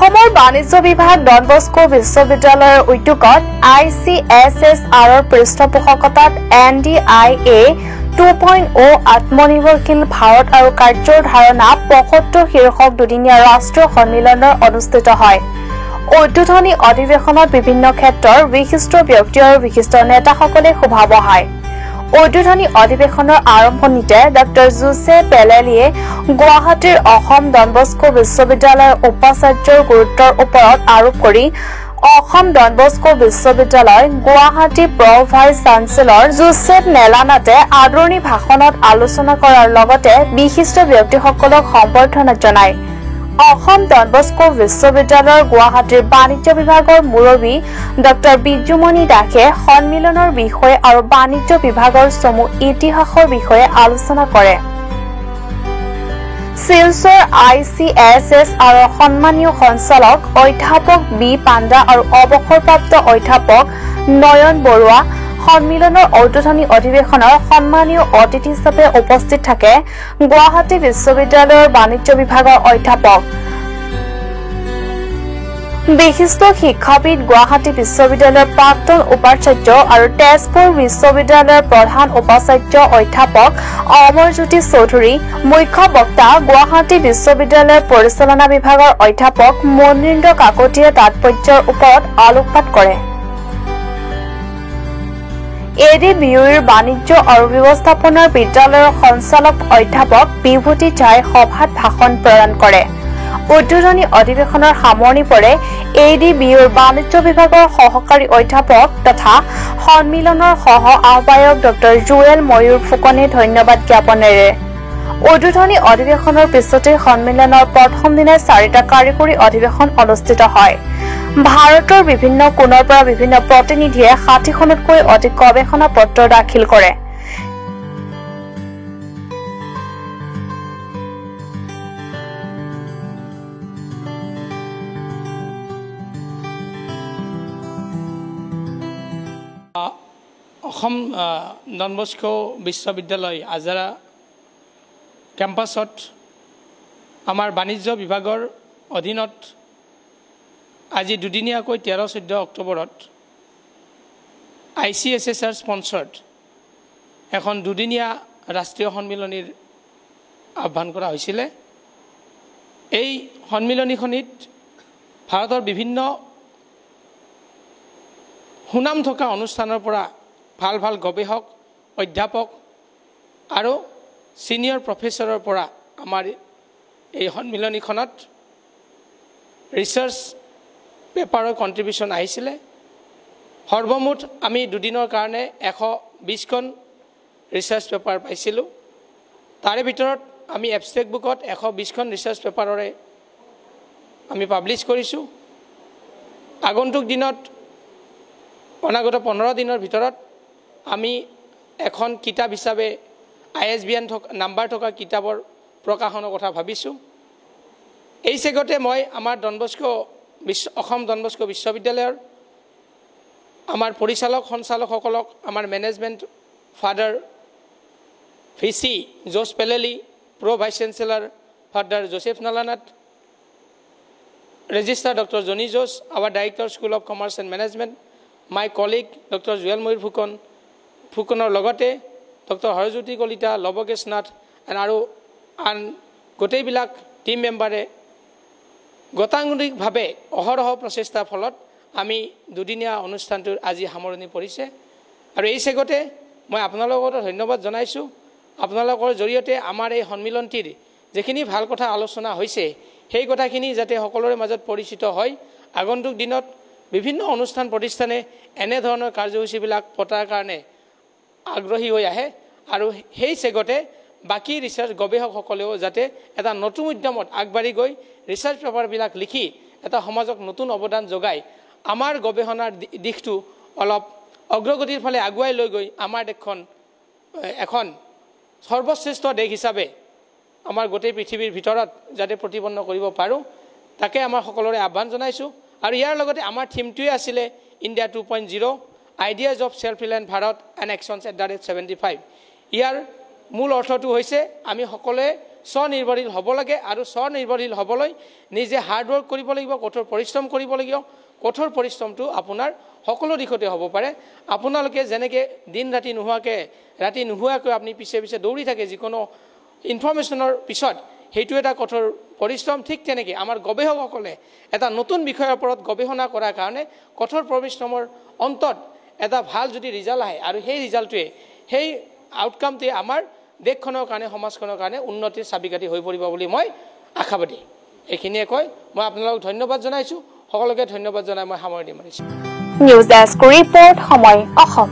অসমৰ বাণিজ্য বিভাগ ডন বস্কো বিশ্ববিদ্যালয়ৰ উদ্যোগত আই চি এছ এছ আৰৰ পৃষ্ঠপোষকতাত N D I A two point O' আত্মনিৰ্ভৰশীল ভাৰত আৰু কাৰ্যৰ ধাৰণা পঁসত্তৰ শীৰ্ষক দুদিনীয়া ৰাষ্ট্ৰীয় সন্মিলনৰ অনুষ্ঠিত হয়। উদ্বোধনী অধিৱেশনত বিভিন্ন ক্ষেত্ৰৰ বিশিষ্ট ব্যক্তি আৰু বিশিষ্ট নেতাসকলে শোভা বঢ়ায়। উদ্বোধনী অধিৱেশনৰ আৰম্ভণিতে ডঃ জোছে পেলেলিয়ে গুৱাহাটীৰ অসম ডনবস্কো বিশ্ববিদ্যালয়ৰ উপাচাৰ্যৰ গুৰুত্বৰ ওপৰত আৰোপ কৰি অসম ডনবস্কো বিশ্ববিদ্যালয় Guwahati pro vice chancellor Joseph নেলানাতে আদৰণি ভাষণত আলোচনা কৰাৰ লগতে বিশিষ্ট ব্যক্তিসকলক সম্বৰ্ধনা জনায়। অসম ডনবস্কো বিশ্ববিদ্যালয়ৰ গুৱাহাটীৰ বাণিজ্য বিভাগৰ মুৰব্বী ডঃ বিজুমণি দাসে সন্মিলনৰ বিষয়ে আৰু বাণিজ্য বিভাগৰ চমু ইতিহাসৰ বিষয়ে আলোচনা কৰে। Silchar I C S S আৰু সন্মানীয় সঞ্চালক অধ্যাপক বি পাণ্ডা আৰু অৱসৰপ্ৰাপ্ত অধ্যাপক নয়ন বৰুৱা সন্মিলনৰ উদ্বোধনী অধিৱেশনৰ সন্মানীয় অতিথি হিচাপে উপস্থিত থাকে গুৱাহাটী বিশ্ববিদ্যালয়ৰ বাণিজ্য বিভাগৰ অধ্যাপক। বিশিষ্ট শিক্ষাবিদ গুৱাহাটী বিশ্ববিদ্যালয়ৰ প্ৰাক্তন উপাচাৰ্য আৰু তেজপুৰ বিশ্ববিদ্যালয়ৰ প্ৰধান উপাচাৰ্য অধ্যাপক অমৰজ্যোতি চৌধুৰী মুখ্য বক্তা গুৱাহাটী বিশ্ববিদ্যালয়ৰ পৰিচালনা বিভাগৰ অধ্যাপক মনীন্দ্ৰ কাকতিয়ে তাৎপৰ্যৰ ওপৰত আলোকপাত কৰে। এ ডি বি ইউৰ বাণিজ্য আৰু ব্যৱস্থাপনাৰ বিদ্যালয়ৰ সঞ্চালক অধ্যাপক বিভূতি ঝাই সভাত ভাষণ প্ৰদান কৰে। উদ্বোধনী অধিৱেশনৰ সামৰণি পৰে এ ডি বি ইউৰ বাণিজ্য বিভাগৰ সহকাৰী অধ্যাপক তথা সন্মিলনৰ সহ আহ্বায়ক ডঃ জুৱেল ময়ূৰ ফুকনে ধন্যবাদ জ্ঞাপনেৰে। উদ্বোধনী অধিৱেশনৰ পিছতে সন্মিলনৰ প্ৰথম দিনাই চাৰিটা কাৰিকৰী অধিৱেশন অনুষ্ঠিত হয়। ভাৰতৰ বিভিন্ন কোণৰ পৰা বিভিন্ন প্ৰতিনিধিয়ে ষাঠিখনতকৈ অধিক গৱেষণা পত্ৰ দাখিল কৰে। অসম ডনবস্কো বিশ্ববিদ্যালয় আজাৰা কেম্পাছত আমাৰ বাণিজ্য বিভাগৰ অধীনত আজি দুদিনীয়াকৈ তেৰ চৈধ্য অক্টোবৰত I C S S R sponsored এখন দুদিনীয়া ৰাষ্ট্ৰীয় সন্মিলনীৰ আহ্বান কৰা হৈছিলে। এই সন্মিলনীখনিত ভাৰতৰ বিভিন্ন সুনাম থকা অনুষ্ঠানৰ পৰা ভাল ভাল গৱেষক অধ্যাপক আৰু ছিনিয়ৰ প্ৰফেচৰৰ পৰা আমাৰ এই সন্মিলনীখনত ৰিচাৰ্চ পেপাৰৰ কণ্ট্ৰিবিউশ্যন আহিছিলে। সৰ্বমুঠ আমি দুদিনৰ কাৰণে এশ বিছখন ৰিচাৰ্চ পেপাৰ পাইছিলোঁ। তাৰে ভিতৰত আমি এবষ্ট্ৰেক্ট বুকত এশ বিছখন ৰিচাৰ্চ পেপাৰৰে আমি পাব্লিছ কৰিছোঁ। আগন্তুক দিনত অনাগত পোন্ধৰ দিনৰ ভিতৰত আমি এখন কিতাপ হিচাপে আই এছ বি এন থকা নাম্বাৰ থকা কিতাপৰ প্ৰকাশনৰ কথা ভাবিছোঁ। এই চেগতে মই আমাৰ ডনবস্কো বিশ্ব অসম ডনবস্কো বিশ্ববিদ্যালয়ৰ আমাৰ পৰিচালক সঞ্চালকসকলক আমাৰ management father V C Jose Pelleli pro' vice chancellor father Joseph Nalanath registrar doctor Johny Jose our director school of commerce and management my colleague doctor Jewel Mayur Phukan ফুকনৰ লগতে doctor Harajyoti Kalita লৱকেশ Nath আৰু আন গোটেইবিলাক টীম মেম্বাৰে গতানুগতিকভাৱে অহৰহ প্ৰচেষ্টাৰ ফলত আমি দুদিনীয়া অনুষ্ঠানটোৰ আজি সামৰণি পৰিছে। আৰু এই চেগতে মই আপোনালোকতো ধন্যবাদ জনাইছোঁ। আপোনালোকৰ জৰিয়তে আমাৰ এই সন্মিলনটিৰ যিখিনি ভাল কথা আলোচনা হৈছে সেই কথাখিনি যাতে সকলোৰে মাজত পৰিচিত হয়। আগন্তুক দিনত বিভিন্ন অনুষ্ঠান প্ৰতিষ্ঠানে এনেধৰণৰ কাৰ্যসূচীবিলাক পতাৰ কাৰণে আগ্ৰহী হৈ আহে। আৰু সেই চেগতে বাকী ৰিচাৰ্চ গৱেষকসকলেও যাতে এটা নতুন উদ্যমত আগবাঢ়ি গৈ ৰিচাৰ্চ পেপাৰবিলাক লিখি এটা সমাজক নতুন অৱদান যোগায় আমাৰ গৱেষণাৰ দিশটো অলপ অগ্ৰগতিৰ ফালে আগুৱাই লৈ গৈ আমাৰ দেশখন এখন সৰ্বশ্ৰেষ্ঠ দেশ হিচাপে আমাৰ গোটেই পৃথিৱীৰ ভিতৰত যাতে প্ৰতিপন্ন কৰিব পাৰোঁ তাকে আমাৰ সকলোৰে আহ্বান জনাইছোঁ। আৰু ইয়াৰ লগতে আমাৰ থিমটোৱে আছিলে India two point zero' ideas of self reliant Bharat and actions at the rate seventy five year মূল অৰ্থটো হৈছে আমি সকলোৱে স্বনিৰ্ভৰশীল হ'ব লাগে আৰু স্বনিৰ্ভৰশীল হ'বলৈ নিজে হাৰ্ডৱৰ্ক কৰিব লাগিব কঠোৰ পৰিশ্ৰম কৰিব লাগিব। কঠোৰ পৰিশ্ৰমটো আপোনাৰ সকলো দিশতে হ'ব পাৰে। আপোনালোকে যেনেকৈ দিন ৰাতি নোহোৱাকৈ ৰাতি নোহোৱাকৈ আপুনি পিছে পিছে দৌৰি থাকে যিকোনো ইনফৰ্মেশ্যনৰ পিছত সেইটো এটা কঠোৰ পৰিশ্ৰম। ঠিক তেনেকৈ আমাৰ গৱেষকসকলে এটা নতুন বিষয়ৰ ওপৰত গৱেষণা কৰাৰ কাৰণে কঠোৰ পৰিশ্ৰমৰ অন্তত এটা ভাল যদি ৰিজাল্ট আহে আৰু সেই ৰিজাল্টটোৱে সেই আউটকামটোৱে আমাৰ দেশখনৰ কাৰণে সমাজখনৰ কাৰণে উন্নতিৰ চাবিকাঠি হৈ পৰিব বুলি মই আশাবাদী। এইখিনিয়ে কৈ মই আপোনালোকক ধন্যবাদ জনাইছোঁ। সকলোকে ধন্যবাদ জনাই মই সামৰণি মাৰিছোঁ। নিউজ ডেস্ক ৰিপৰ্ট সময় অসম